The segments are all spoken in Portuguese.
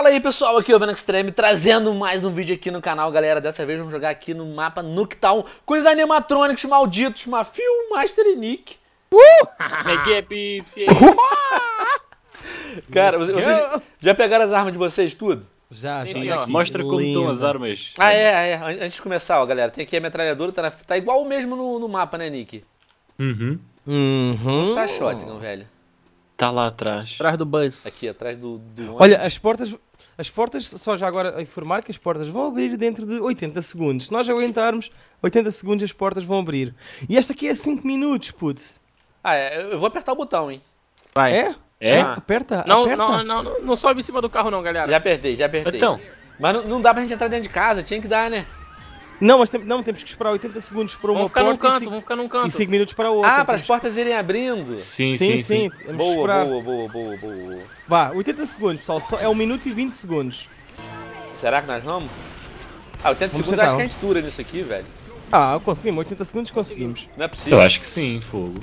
Fala aí pessoal, aqui é o Venom Extreme trazendo mais um vídeo aqui no canal, galera. Dessa vez vamos jogar aqui no mapa Nuketown com os animatrônicos malditos, Mafio, Master e Nick. Peguei a Pipsi. Cara, vocês, já pegaram as armas de vocês, tudo? Já, Sim, já. aqui. Mostra como estão as armas. Ah, é, é. An- Antes de começar, ó, galera, tem aqui a metralhadora, tá, na- tá igual o mesmo no, no mapa, né, Nick? Uhum. Uhum. Onde tá a shotgun, velho? Tá lá atrás. Atrás do bus. Aqui, atrás do, do. Olha, as portas, as portas, só já agora a informar que as portas vão abrir dentro de 80 segundos. Se nós aguentarmos 80 segundos, as portas vão abrir. E esta aqui é 5 minutos, putz. Ah, é, eu vou apertar o botão, hein? Vai. É? É? Ah. Aperta, Não, aperta. não, não, não, não sobe em cima do carro não, galera. Já apertei, já apertei. Então, Mas não, não dá pra gente entrar dentro de casa, tinha que dar, né? Não, mas tem- não, temos que esperar 80 segundos para uma Vamos ficar num porta canto, e vamos ficar num 5 canto. e 5 minutos para a outra. Ah, para as portas irem abrindo. sim, Sim, sim, sim, sim. Boa, esperar. boa, boa, boa, boa. Vá, 80 segundos, pessoal. Só é 1 minuto e 20 segundos. Será que nós vamos? Ah, 80 Vamos segundos tentar, acho que a vamos. gente dura nisso aqui, velho. Ah, conseguimos. 80 segundos conseguimos. Não é possível. Eu acho que sim, fogo.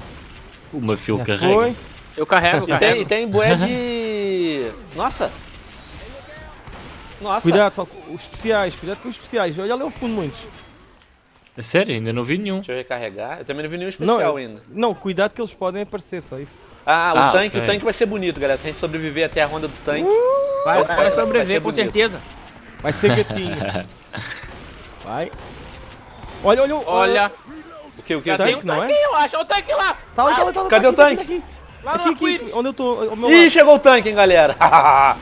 Uma fio carrega. foi. Eu carrego, eu E tem, carrego. e tem bué de. Nossa! Nossa! Cuidado, com os especiais. Cuidado com os especiais. Olha ali ao fundo muitos. É sério, ainda não vi nenhum. Deixa eu recarregar. Eu também não vi nenhum especial Não, ainda. Não, cuidado que eles podem aparecer, só isso. Ah, o Ah, tanque, ok. o tanque vai ser bonito, galera. Se a gente sobreviver até a ronda do tanque. Vai, vai vai sobreviver, ser com bonito. certeza. Vai ser gatinho. Vai. Olha, olha, Olha, O que, o que? já O tem tanque? um não é? tanque eu acho. Olha o tanque lá. Tá lá, tá lá, tá lá. Cadê tá o aqui, tá tanque? Aqui, Lá no aqui, aqui, onde eu tô, Ih, lado. chegou o tanque, hein, galera.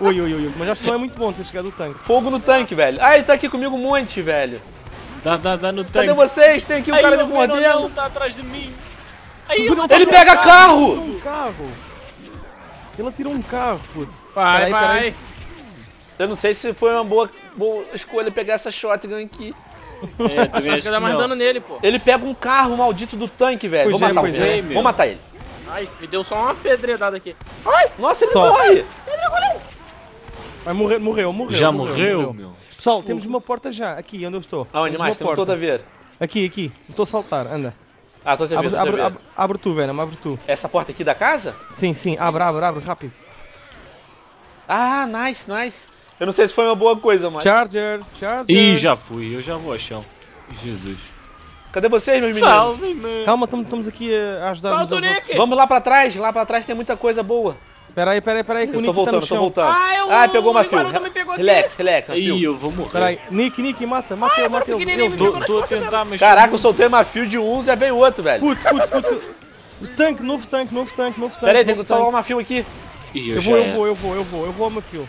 Ui, ui, ui, ui. Mas acho que não é muito bom ter chegado o tanque. Fogo no tanque, velho. Ah, ele tá aqui comigo um monte, velho. Dá, dá, dá no tanque. Cadê vocês? Tem aqui um Aí, cara me o Venom não, mordendo. tá atrás de mim. Ele pega carro! Um carro. Ele atirou um carro, putz. Vai, Peraí, vai. peraí. Eu não sei se foi uma boa, boa escolha pegar essa shotgun aqui. É, também Acho que dá mais dano nele, pô. Ele pega um carro maldito do tanque, velho. Vou é, matar o é, Vou matar ele. Ai, me deu só uma pedredada aqui. Nossa, ele Só. morre! Vai morrer, morreu, morreu. Já morreu, meu. Pessoal, temos uma porta já. Aqui, onde eu estou. Aonde Temos mais? Temos toda a ver. Aqui, aqui. Estou a saltar, anda. Ah, tô te vendo, Abre, abre, abre, abre tu, Venom, abre tu. Essa porta aqui da casa? Sim, sim, abre, abre, abre, rápido. Ah, nice, nice. Eu não sei se foi uma boa coisa, mas... Charger, Charger. Ih, já fui, eu já vou ao chão. Jesus. Cadê vocês, meus meninos? Salve-me. Calma, estamos aqui a ajudar uns Solta o aos outros. Nick. Vamos lá pra trás, lá pra trás tem muita coisa boa. Peraí, peraí, peraí, que o Eu Nick tô tá voltando, no tô chão. voltando. Ah, eu- Ah, pegou uma o fio. Iguarão também pegou aqui. Relax, relax, Ih, Mafio. eu vou morrer. Peraí, Nick, Nick, mata, mata agora mata Eu- me Tô, tô tentar, mas... Caraca, eu soltei uma fio de um, já veio outro, velho. Putz, putz, putz. Tanque, novo tanque, novo tanque, novo tanque. Pera aí, tem que salvar uma fio aqui. Ih, Eu eu vou, eu vou, eu vou, eu vou, eu vou ao meu fio.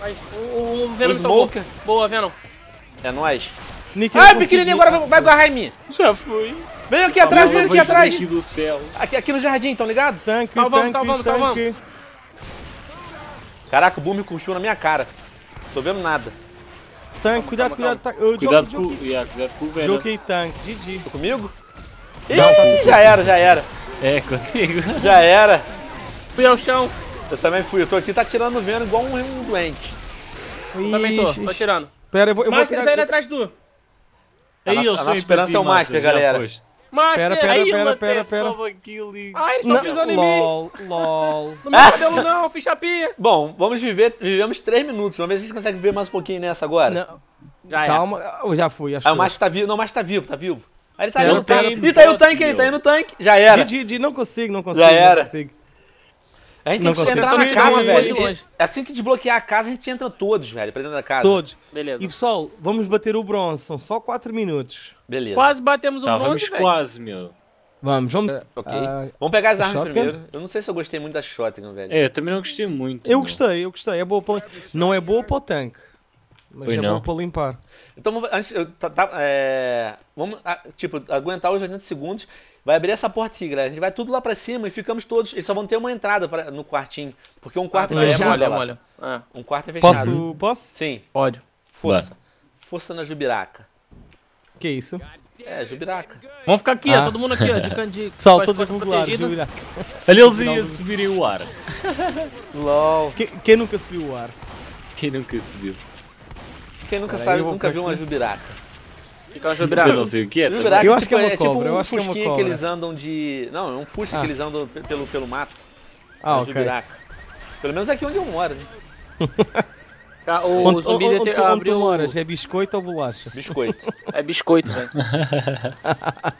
Vai, o, o, o Venom me salvou. Boa, Venom. É nóis. Nick, Ai, pequenininho, agora vai- vai agarrar em mim. Já fui. Vem aqui atrás, vem aqui atrás. Aqui do céu. Aqui, aqui no jardim, tão ligado? Tanque, Salvamos, tanque, salvamos, tanque. salvamos. Caraca, o boom cuspiu na minha cara. Tô vendo nada. Tanque, cuidado, calma, cuidado. tá- eu Cuidado joguei- com, joguei- yeah, cuidado com o Venom. Joguei tanque, GG. Tô comigo? Ih, já era, já era. É, contigo. Já era. Fui ao chão. Eu também fui. Eu tô aqui, tá tirando o veno igual um, um doente. Também tô, tô tirando. Pera, eu vou, eu vou Mas ele tá indo atrás de tu. A nossa- a nossa esperança é o Master, galera. Master, Pera, pera, aí, Aí pera, ele pera, pera. aquilo e... Ai, eles estão Não, pisando em mim. lol, lol. No meu cabelo não, fiz chapinha. Bom, vamos viver. Vivemos 3 minutos. Vamos ver se a gente consegue viver mais um pouquinho nessa agora. Não, Já é. calma, eu já fui, acho. Ah, o Master tá vivo. Não, o Master tá vivo, tá vivo. Aí ele tá Pera, ali no pera, tanque. Ih, tá aí o tanque aí, tá aí no tanque. Já era. De, de, de, não consigo, não consigo. Já não era. consigo. A gente tem Não que consigo. entrar na casa, longe, velho. E assim que desbloquear a casa, a gente entra todos, velho, pra dentro da casa. Todos. Beleza. E pessoal, vamos bater o bronze, são só 4 minutos. Beleza. Quase batemos o Estávamos bronze, velho. quase, meu. Vamos, vamos. Ok. Ah, Vamos pegar as armas shotgun? primeiro. Eu não sei se eu gostei muito da shotgun, velho. É, eu também não gostei muito. eu meu. gostei, eu gostei. É boa para... Não é boa para o tanque, mas Pois é não. boa para limpar. Então, vamos- antes, eu, tá, tá, é, vamos, ah, tipo, aguentar os 80 segundos. Vai abrir essa porta aqui, galera. A gente vai tudo lá pra cima e ficamos todos. Eles só vão ter uma entrada pra- no quartinho. Porque um quarto é Olha, fechado. olha, ó lá. olha. Ah, Um quarto é fechado. Posso? Posso? Sim, pode. força. Força na Jubiraca. Que isso? É, Jubiraca. Vamos ficar aqui, Ah. ó, todo mundo aqui, ó, de candido. Pessoal, todos a googlar, jura. Olha, eles iam subir em o ar. LOL. Quem, quem nunca subiu o ar? Quem nunca subiu? Quem nunca sabe, eu nunca viu aqui. uma Jubiraca. Fica uma Eu jubirada. não sei o que é. Jubiraca Eu acho tipo, que é uma tipo cobra, eu um acho que é uma fusquinha que cobra. eles andam de... Não, é um fusca Ah. que eles andam pe- pelo, pelo mato. Ah, ok. Jubiraca. Pelo menos aqui onde eu moro, né? Ca- O Onde, zumbi onde, deve onde, ter- onde tu abriu... moras? É biscoito ou bolacha? Biscoito. É biscoito, velho.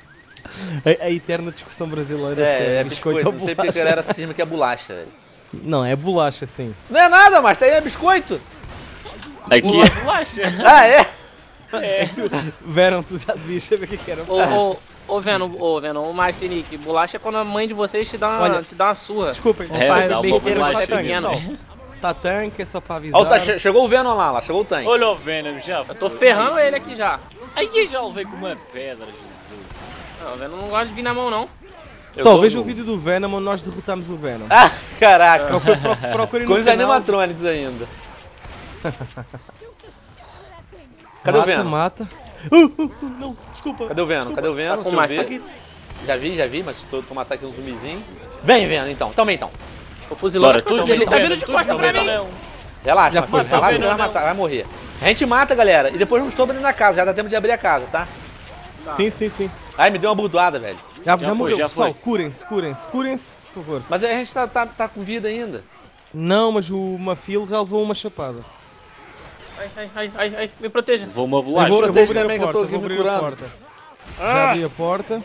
A, a eterna discussão brasileira se É, é biscoito, biscoito. ou Não sei porque a bolacha. galera cisma que é bolacha, velho. Não, é bolacha, sim. Não é nada, mas aí é biscoito. Aqui é bolacha. Ah, é? Venom, tu já devias saber o que que era. Ô, ô, ô, Venom, ô, Venom, o Master Nick, bolacha é quando a mãe de vocês te dá uma, Olha- te dá uma surra. Desculpem, Não É, faz dá besteira bolacha de tanque, pequeno. Tá tanque, é só pra avisar. Ó, tá, che- chegou o Venom lá, lá, chegou o tanque. Olha o Venom já. Eu tô ferrando ele aqui já. Aí já levei com uma pedra, Jesus. Não, o Venom não gosta de vir na mão, não. Eu Então, veja o vídeo do Venom onde nós derrotamos o Venom. Ah, caraca. Procure, pro- procure Com os canal. animatronics ainda. Cadê o mata, Venom? Mata. Uh, uh, uh, não, desculpa. Cadê o Venom? Cadê o Venom? Tá com mais, tá aqui. Já vi, já vi, mas tô, tô matar aqui um zumbizinho. Vem, Venom, então. Toma então. O fuzilão Bora, tá tudo ele tá vindo de costa pra mim. Relaxa, Já foi, tá relaxa vai não. matar, vai morrer. A gente mata, galera, e depois vamos dentro da casa. Já dá tempo de abrir a casa, tá? Sim, sim, sim. Ai, me deu uma burdoada, velho. Já, já, Já foi, morreu, já pessoal. foi. Curem-se, curem-se, curem-se, por favor. Mas a gente tá, tá, tá com vida ainda. Não, mas o Mafil já levou uma chapada. Ai, ai, ai, ai, ai, me proteja. Levou uma Eu bolacha. vou, eu vou abrir também, a que eu tô porta, aqui vou me curando. Já abri a porta.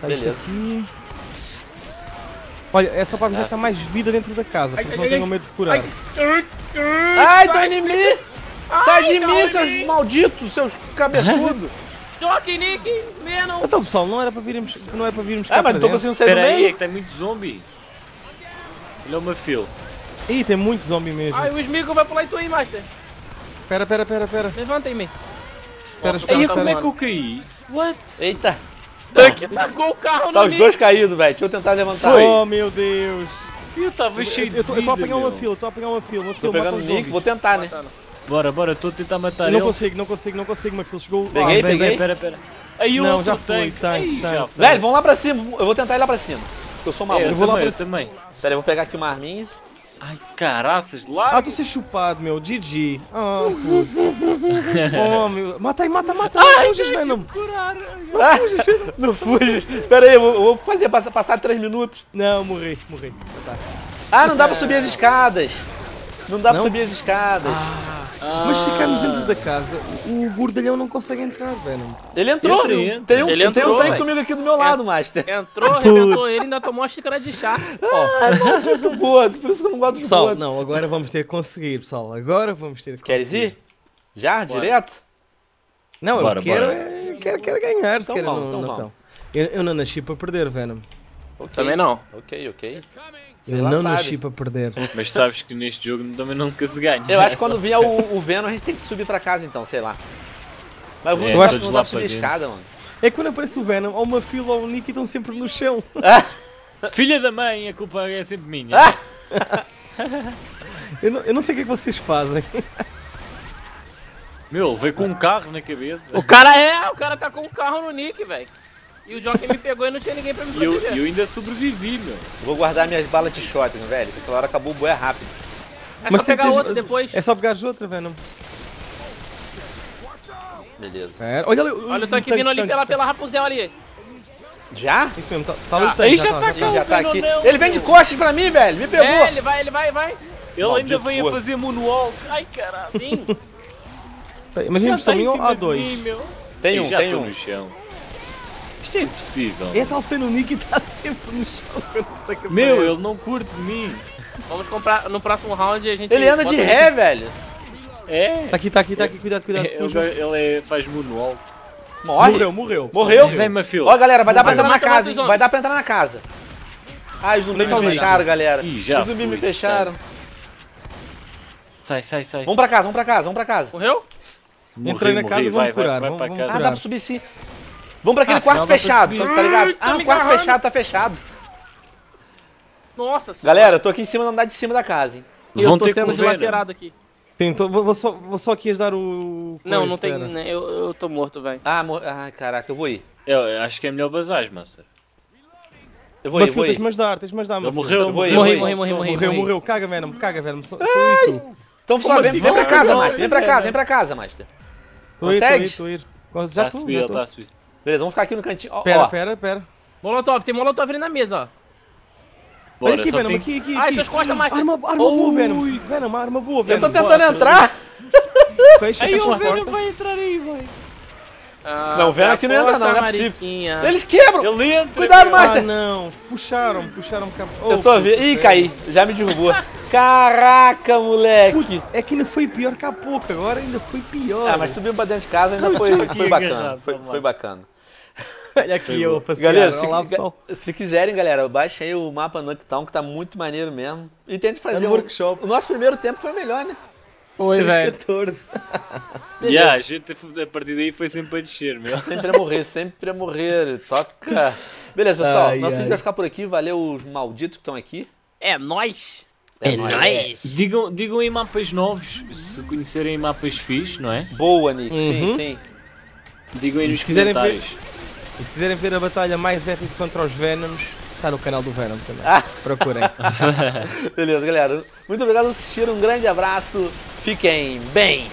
Tá isto aqui. Olha, é só para avisar que está mais vida dentro da casa, por isso Ai, não tenham ai. medo de se curar. Ai, tô em mim! Sai de mim, seus malditos, seus cabeçudos! Tô aqui, Nick, Venom. Então pessoal, não era para virmos, não é para virmos Ah, mas não dentro. conseguindo sair do Espera aí, é meio. que tem muito zombie. Olha o Mafil. Ih, tem muito zombie mesmo. Ai, o Smigo vai pular em tu aí, Master. Pera, pera, pera, pera. Levanta aí, me. Pera, espera, Aí tá como é que eu caí? What? Eita, Tanque tacou o carro tá no os dois caídos, velho. Deixa eu tentar levantar. Oh meu Deus. Eu estava cheio de Eu tô, eu tô a pegar uma fila, estou a pegar uma fila. Uma Tô fila, pegando mata o Nick, vou tentar, né? Bora, bora, a tentar matar Eu não ele. consigo, não consigo, não consigo, uma fila chegou. Peguei, Ah, vem, peguei. vem. Espera, espera. Aí o Não, outro já foi, tanque. tanque. foi. Velho, vamos lá pra cima. Eu vou tentar ir lá pra cima. porque Eu sou maluco. eu vou lá pra também. Pera aí, eu vou pegar aqui uma arminha. Ai, caraças, lá. Ah, tô ser chupado, meu. GG. Ah, putz. oh, meu. Mata aí, mata, mata. Ai, fuges, Venom. Ah, não fuja. Pera aí, eu vou, eu vou fazer passar, passar três minutos. Não, morri, morri. Tá. Ah, não dá pra subir as escadas. Não dá pra Não? subir as escadas. Mas se ficarmos dentro da casa, o gordalhão não consegue entrar, Venom. Ele entrou. Entra. Tem um, Ele tem um entrou, velho. comigo aqui do meu lado, Master. Entrou, arrebentou ele e ainda tomou uma xícara de chá. Ah, maldito gordo. Por isso que eu não gosto de Pessoal, gordo. não, agora vamos ter que conseguir, pessoal. Agora vamos ter que Queres conseguir. ir? Já? Direto? Não, Bora, eu quero, bora. é- quero, quero ganhar, se Então quero, não, então não, então. Eu, eu não nasci para perder, Venom. Ok. Também não. Ok, ok. Sei Eu lá, não sabe. nasci para perder. Mas sabes que neste jogo também nunca se ganha. Eu acho que quando vier o, o Venom, a gente tem que subir pra casa então, sei lá. Mas eu, É, eu acho que não lá dá pra subir a para escada, mano. É que quando aparece o Venom, ou uma fila ou o Nick estão sempre no chão. Filha da mãe, a culpa é sempre minha. Eu não, eu não sei o que é que vocês fazem. Meu, veio com um carro na cabeça. O cara é, o cara tá com um carro no Nick, velho. E o Jockey me pegou e não tinha ninguém pra me E eu, proteger. eu ainda sobrevivi, meu. Vou guardar minhas balas de shotgun, velho. Porque aquela hora acabou o boé rápido. É Mas só tem- pegar outro depois. É só pegar outra, Venom. Beleza. É, olha ali. Olha, eu tô aqui vindo ali pela, pela Rapunzel ali. Já? Isso mesmo, tá, tá lutando. aí já tá Ele já tá aqui. não, Ele vem de costas pra mim, velho. Me pegou. É, ele vai, ele vai, vai. Ele Maldito ainda gordo. fazer moonwalk. Ai, caralho. Sim. Imagina Já só tá em um cima a de dois. mim, meu. Tem Ei, um, já tem um. no chão. Isto é impossível. É tal cena o Nick está sempre no chão. tá Meu, ele não curte de mim. Vamos comprar no próximo round a gente. Ele anda de ré, velho. É. Tá aqui, tá aqui, tá aqui. Cuidado, cuidado. Ele, fuja. ele é- faz moonwalk. Morre. Morreu, morreu. Morreu? Vem, Mafio. Ó, galera, vai dar pra entrar na casa, hein? Vai dar pra entrar na casa. Ai, os zumbis me fecharam, galera. Ih, já Os zumbis me fecharam. Sai, sai, sai. Vamos pra casa, vamos pra casa, vamos pra casa. Morreu? Entrei na casa e vamos curar, Vai, vamos- vai, vamos pra Ah, dá pra subir sim. Vamos pra aquele Ah, quarto fechado, tá, tá ligado? Tá Ah, o quarto fechado tá fechado. Nossa senhora. Galera, eu tô aqui em cima do andar de cima da casa, hein? Eu Vão tô ter sendo Venom. dilacerado aqui. Tentou, vou, vou só, vou só aqui ajudar o. Não, coisa, não tem. espera. né, Eu, eu tô morto, velho. Ah, mo... Ai, caraca, eu vou ir. Eu, eu acho que é melhor bazar, Master. Eu vou ir, eu vou tens ir. de me ajudar, tens de me ajudar. Mafio. morreu, Eu vou ir, Morri, eu vou morri, ir. morri, morri. Morreu, morri. morreu. Caga, Venom, caga, Venom. Sou, sou eu. Então só vem, assim? vem pra casa, Master. Vem pra casa, vem pra casa, Master. Ir, tô Consegue? ir, tô ir. Já Está a tô, subir, já está a subir. Beleza, vamos ficar aqui no cantinho. Ó, Pera, ó. pera, pera. Molotov, tem molotov ali na mesa, ó. Bora, Olha aqui, Venom, tem- aqui, aqui, Ai, aqui. suas costas, Master. Arma, arma boa, Venom. Venom, arma boa, Eu Venom. tô tentando Bora. entrar. Fecha, Aí fecha o a Venom porta. vai entrar aí, vai. Ah, Não, o Venom aqui não entra, não, não é porta, possível. Eles quebram. Ele entra. Cuidado, meu. Ah, Master. não. Puxaram, puxaram. cap- Eu Oh, tô vendo. Ih, caí. Já me derrubou. Caraca, moleque. Putz, é que ainda foi pior que há pouco, agora ainda foi pior. Ah, mas subimos pra dentro de casa ainda foi, foi bacana. Foi, bacana. Olha aqui eu Galera, olha lá, se, pessoal. se quiserem, galera, baixa aí o mapa Noctown, que tá muito maneiro mesmo. E tente É fazer no um- workshop. O nosso primeiro tempo foi melhor, né? Oi, velho. 14. Yeah, a gente a partir daí foi sempre a descer, meu. Sempre a morrer, sempre a morrer. Toca. Beleza, pessoal. Ai, nosso ai. vídeo vai ficar por aqui. Valeu os malditos que estão aqui. É nóis. É nóis. Digam, digam aí mapas novos, se conhecerem mapas fixes, não é? Boa, Nick. Sim, Uhum. sim. Digam aí nos Se quiserem ver-. E se quiserem ver a batalha mais épica contra os Venoms, está no canal do Venom também. Ah. Procurem. Beleza, galera. Muito obrigado por assistir. Um grande abraço. Fiquem bem.